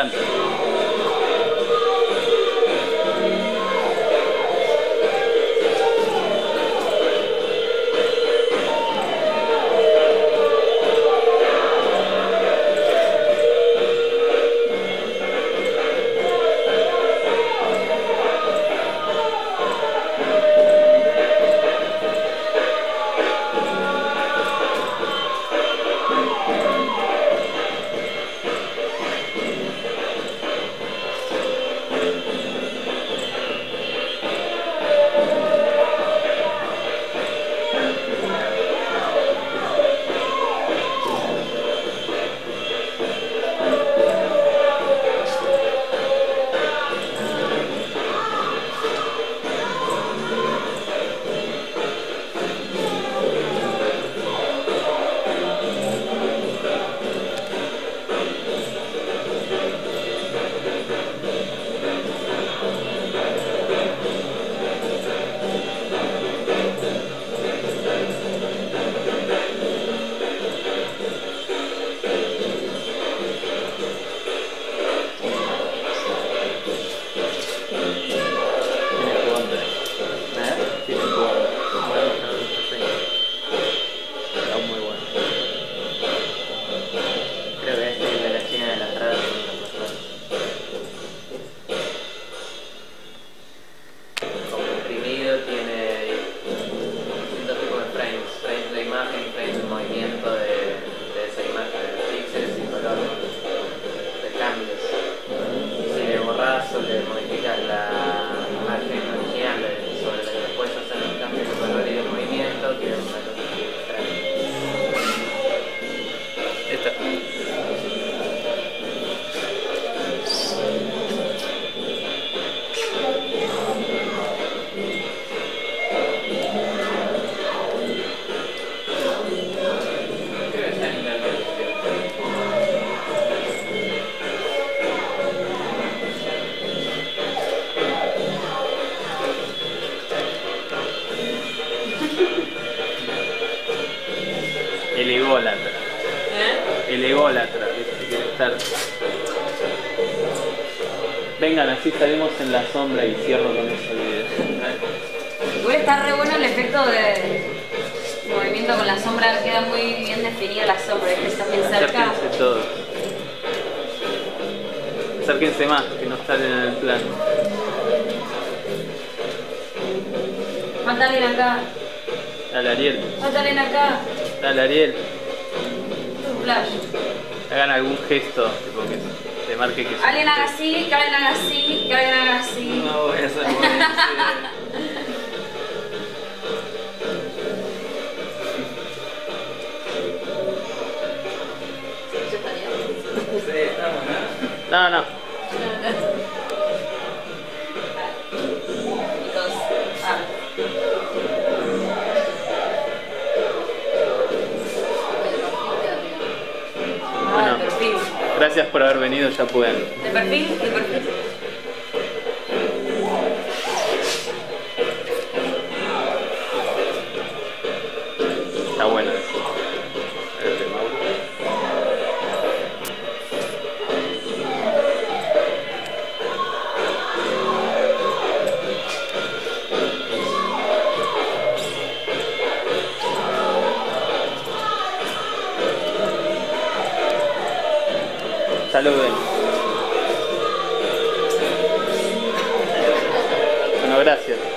Gracias. El ególatra, ¿viste? quiere estar. Vengan, así salimos en la sombra y cierro con ese video. Igual está re bueno el efecto de movimiento con la sombra, queda muy bien definida la sombra, que está bien cerca. Acérquense todos. Acérquense más, que no salen en el plano. Falta alguien acá, Dale, Ariel. falta alguien acá. Dale, Ariel. Flash. Hagan algún gesto, tipo que te marque que Alguien haga así, que alguien haga así, que alguien haga así. No voy a hacer por Yo estaría. Sí, estamos, ¿no? No, Gracias por haber venido, ya pueden. De perfil, de perfil. saluden. Bueno, gracias.